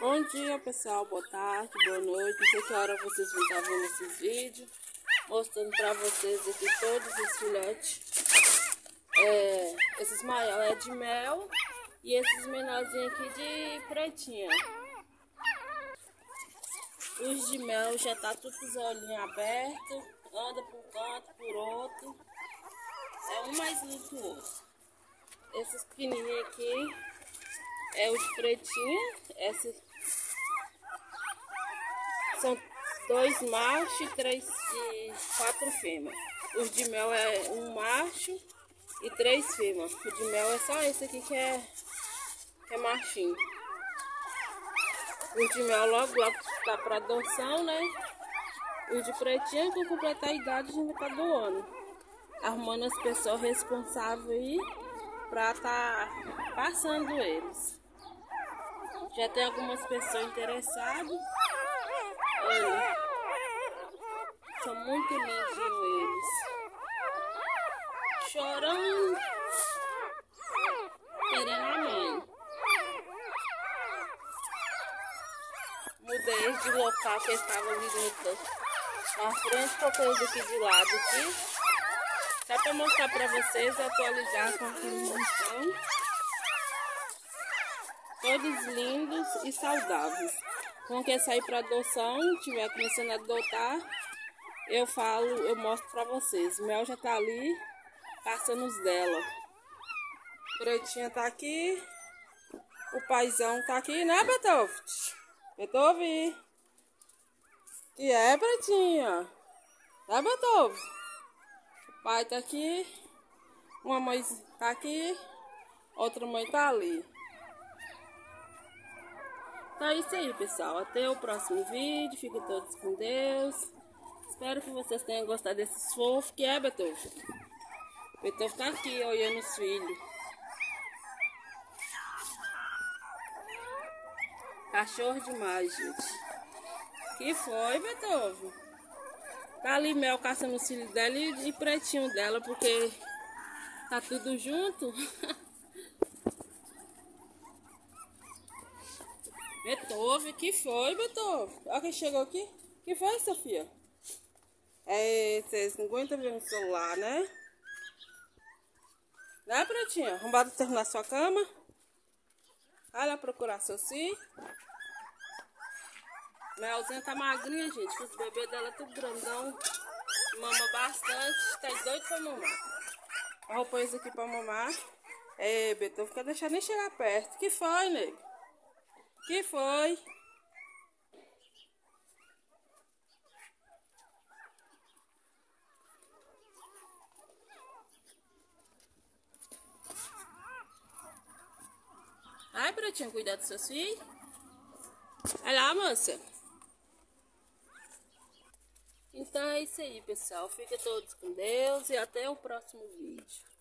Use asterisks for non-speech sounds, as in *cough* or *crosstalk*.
Bom dia pessoal, boa tarde, boa noite, não sei que hora vocês vão estar vendo esses vídeos Mostrando pra vocês aqui todos os filhotes. É, Esses maiores é de mel e esses menorzinhos aqui de pretinha. Os de mel já tá tudo com os olhinhos abertos, anda por um canto, por outro. É um mais lindo que o outro. Esses pequenininhos aqui é o de pretinha, esse são dois machos três e quatro fêmeas. Os de mel é um macho e três fêmeas. O de mel é só esse aqui que é, que é machinho. O de mel logo logo tá para adoção, né? O de pretinha, que completar a idade, gente tá doando. Arrumando as pessoas responsáveis aí pra tá passando eles. Já tem algumas pessoas interessadas. Olha. São muito lindinhos eles. Chorando. Querendo a mãe. Mudei de local que estava ali na frente, eles aqui de lado aqui. Só para mostrar para vocês, atualizar com a estão. Todos lindos e saudáveis. Quem quer sair para adoção, tiver começando a adotar, eu falo, eu mostro para vocês. O mel já tá ali, passando os dela. Pretinha tá aqui. O paizão tá aqui, né, Beethoven? Beethoven. Que é, Pretinha? Né, Beethoven? O pai tá aqui. Uma mãe tá aqui. Outra mãe tá ali. Então é isso aí, pessoal. Até o próximo vídeo. Fiquem todos com Deus. Espero que vocês tenham gostado desses fofos. Que é, Beethoven? Beethoven tá aqui olhando os filhos. Cachorro demais, gente. Que foi, Beethoven? Tá ali Mel caçando os filhos dela e, e pretinho dela, porque tá tudo junto. *laughs* Beethoven, que foi, Beethoven? Olha quem chegou aqui. Que foi, Sofia? É, vocês não aguentam ver no celular, né? Né, Pretinha? Arrombado terminar sua cama. Vai lá procurar seu si. Melzinha tá magrinha, gente. Que os bebês dela é tudo grandão. Mama bastante. Tá doido pra mamar. Arrupou isso aqui pra mamar. É, Beethoven, quer deixar nem chegar perto. Que foi, nego? Que foi? Ai, Pretinha, cuidar dos seus filhos. Vai lá, moça. Então é isso aí, pessoal. Fiquem todos com Deus e até o próximo vídeo.